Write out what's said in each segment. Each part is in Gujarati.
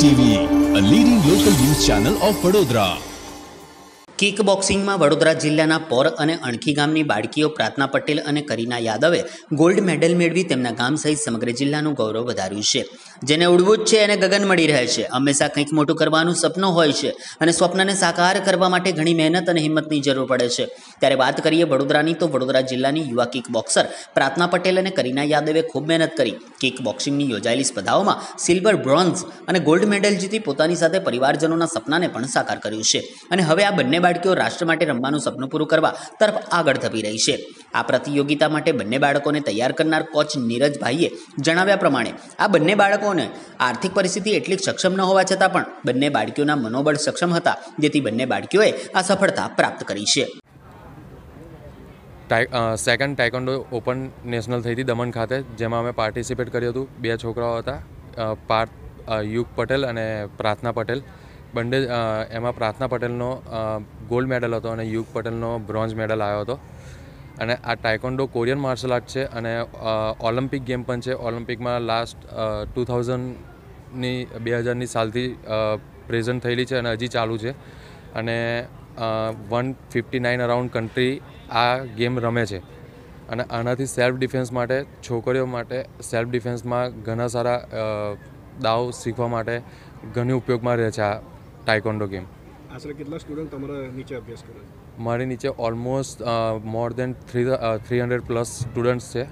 TV a leading local news channel of Vadodara kick બોક્સિંગમાં Vadodara જિલ્લાના પોર અને અણખી ગામની બાળકીઓ પ્રાર્થના પટેલ અને કરીના યાદવે ગોલ્ડ મેડલ મેળવી તેમના ગામ સહિત સમગ્ર જિલ્લાનું ગૌરવ વધાર્યું છે. જેને ઉડવું જ છે, એને ગગન મળી રહે છે. હંમેશા કંઈક મોટું કરવાનું સપનું હોય છે અને સ્વપ્નને સાકાર કરવા માટે ઘણી મહેનત અને હિંમતની જરૂર પડે છે. ત્યારે વાત કરીએ વડોદરાની, તો વડોદરા જિલ્લાની યુવા કિક બોક્સર પ્રાર્થના પટેલ અને કરીના યાદવે ખૂબ મહેનત કરી. કિક બોક્સિંગની યોજાયેલી સ્પર્ધાઓમાં સિલ્વર, બ્રોન્ઝ અને ગોલ્ડ મેડલ જીતી પોતાની સાથે પરિવારજનોના સપનાને પણ સાકાર કર્યું છે. અને હવે આ બંને બાળકીઓ રાષ્ટ્ર માટે રમવાનું સપનું પૂરું કરવા તરફ આગળ ધપી રહી છે. આ પ્રતિયોગિતા માટે બંને બાળકોને તૈયાર કરનાર કોચ નીરજભાઈએ જણાવ્યા પ્રમાણે, આ બંને બાળકોને આર્થિક પરિસ્થિતિ એટલી સક્ષમ ન હોવા છતાં પણ બંને બાળકીઓના મનોબળ સક્ષમ હતા, જેથી બંને બાળકીઓએ આ સફળતા પ્રાપ્ત કરી છે. સેકન્ડ ટાઇકોન્ડો ઓપન નેશનલ થઈ હતી દમણ ખાતે, જેમાં અમે પાર્ટિસિપેટ કર્યું હતું. બે છોકરાઓ હતા પાર્થ યુગ પટેલ અને પ્રાર્થના પટેલ. બંને એમાં પ્રાર્થના પટેલનો ગોલ્ડ મેડલ હતો અને યુગ પટેલનો બ્રોન્ઝ મેડલ આવ્યો હતો. અને આ ટાઇકોન્ડો કોરિયન માર્શલ આર્ટ છે અને ઓલિમ્પિક ગેમ પણ છે. ઓલિમ્પિકમાં લાસ્ટ ટુ થાઉઝન્ડની બે હજારની સાલથી પ્રેઝન્ટ થયેલી છે અને હજી ચાલુ છે. અને one fifty nine around country આ ગેમ રમે છે. અને આનાથી સેલ્ફ ડિફેન્સ માટે, છોકરીઓ માટે સેલ્ફ ડિફેન્સમાં ઘણા સારા દાવ શીખવા માટે ઘણી ઉપયોગમાં રહે છે આ ટાઇકોન્ડો ગેમ આશરે કેટલા સ્ટુડન્ટ તમારા નીચે અભ્યાસ કરે છે? મારી નીચે almost more than three three hundred plus students છે.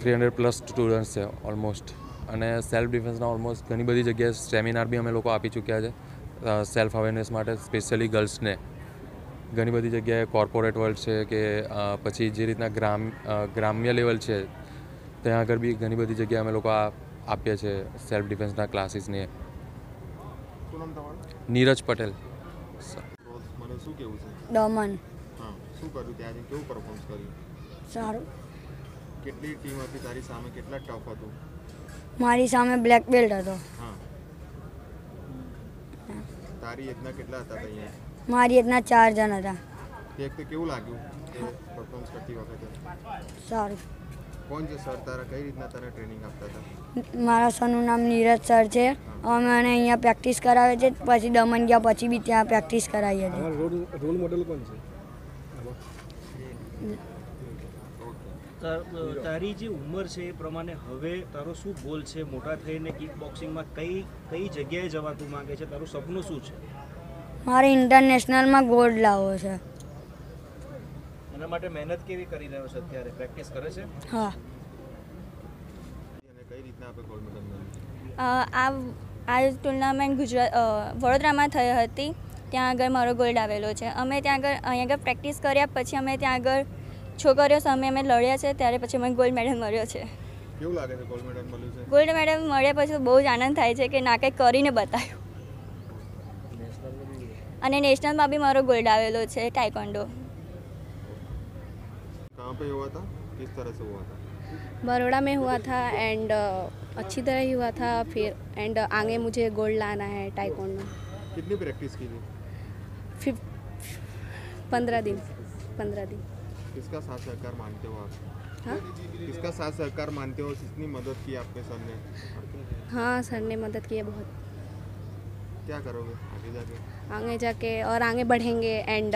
થ્રી હંડ્રેડ પ્લસ સ્ટુડન્ટ્સ છે ઓલમોસ્ટ અને સેલ્ફ ડિફેન્સના ઓલમોસ્ટ ઘણી બધી જગ્યાએ સેમિનાર બી અમે લોકો આપી ચૂક્યા છે સેલ્ફ અવેરનેસ માટે સ્પેશિયલી ગર્લ્સને ઘણી બધી જગ્યાએ કોર્પોરેટ વર્લ્ડ છે કે પછી જે રીતના ગ્રામ ગ્રામ્ય લેવલ છે, ત્યાં આગળ બી ઘણી બધી જગ્યાએ અમે લોકો આપીએ છીએ સેલ્ફ ડિફેન્સના ક્લાસીસને શું નામ તમારું? નીરજ પટેલ. મને શું કેવું છે દમન હા શું કર્યું ત્યાં જઈને? કેવું પરફોર્મન્સ કર્યું? સારું. કેટલી ટીમ હતી? તારી સામે કેટલા ટફ હતું? મારી સામે બ્લેક બેલ્ટ હતો. હા. તારી એજના કેટલા હતા અહીંયા મારી રીતના ચાર જણ હતા. તે વખતે કેવું લાગ્યું પરફોર્મન્સ કરતી વખતે? સારું. કોણ છે સર? તારા કઈ રીતના તને ટ્રેનિંગ આપતા હતા? મારા સરનું નામ નીરજ સર છે. અમે મને અહીંયા પ્રેક્ટિસ કરાવે છે પછી દમણ ગયા પછી બી ત્યાં પ્રેક્ટિસ કરાવીએ છીએ. રોલ મોડેલ કોણ છે? તારી જે ઉંમર છે એ પ્રમાણે હવે તારો શું ગોલ છે? મોટા થઈને કિક બોક્સિંગમાં કઈ કઈ જગ્યાએ જવા તું માંગે છે? તારું સપનું શું છે? મારે ઇન્ટરનેશનલમાં ગોલ્ડ લાવવો છે. એના માટે મહેનત કેવી કરી રહ્યો છે અત્યારે? પ્રેક્ટિસ કરે છે? હા. કઈ રીતના આપણે ગોલ્ડ મેડલ મેળવ્યું આ આ ટુર્નામેન્ટ ગુજરાત વડોદરામાં થઈ હતી. ત્યાં આગળ મારો ગોલ્ડ આવેલો છે. અમે ત્યાં આગળ અહીંયા આગળ પ્રેક્ટિસ કર્યા પછી અમે ત્યાં આગળ છોકરીઓ સામે અમે લડ્યા છે ત્યારે પછી અમે ગોલ્ડ મેડલ મળ્યો છે. કેવું લાગે છે ગોલ્ડ મેડલ મળ્યું છે? ગોલ્ડ મેડલ મળ્યા પછી બહુ જ આનંદ થાય છે કે ના કંઈક કરીને બતાવ્યું અને નેશનલમાં બી મારો ગોલ્ડ આવેલો છે ટાઇકોન્ડો कहाँ पे हुआ था? किस तरह से हुआ था? बड़ोड़ा में हुआ था एंड अच्छी तरह ही हुआ था फिर एंड आगे मुझे गोल्ड लाना है टाइकोन में कितनी प्रैक्टिस की थी? पंद्रह दिन पंद्रह दिन। किसका साथ सहकार मानते हो आप? हाँ? किसका साथ सहकार मानते हो? कितनी मदद की आपके सर ने हाँ सर ने मदद की है बहुत। क्या करोगे? आगे जाके? आगे जाके और आगे बढ़ेंगे एंड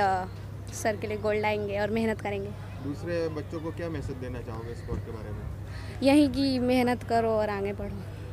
सर के लिए गोल्ड लाएँगे और मेहनत करेंगे। दूसरे बच्चों को क्या मैसेज देना चाहोगे स्पोर्ट के बारे में यही की मेहनत करो और आगे बढ़ो